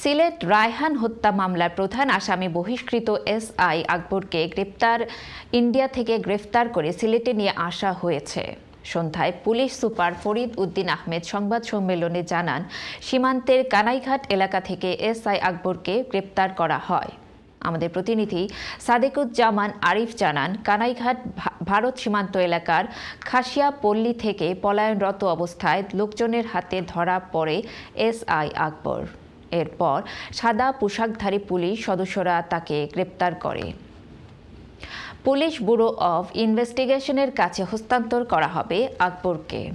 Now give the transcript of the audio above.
সিলেট রায়হান হত্যা মামলার প্রধান আসামি বহিষ্কৃত এস আই আকবরকে গ্রেপ্তার, ইন্ডিয়া থেকে গ্রেফতার করে সিলেটে নিয়ে আসা হয়েছে। সন্ধ্যায় পুলিশ সুপার ফরিদ উদ্দিন আহমেদ সংবাদ সম্মেলনে জানান, সীমান্তের কানাইঘাট এলাকা থেকে এস আই আকবরকে গ্রেপ্তার করা হয়। আমাদের প্রতিনিধি সাদেকুজ্জামান আরিফ জানান, কানাইঘাট ভারত সীমান্ত এলাকার খাসিয়া পল্লী থেকে পলায়নরত অবস্থায় লোকজনের হাতে ধরা পড়ে এস আই আকবর। এরপর সাদা পোশাকধারী পুলিশ সদস্যরা তাকে গ্রেপ্তার করে। পুলিশ ব্যুরো অব ইনভেস্টিগেশনের কাছে হস্তান্তর করা হবে আকবরকে।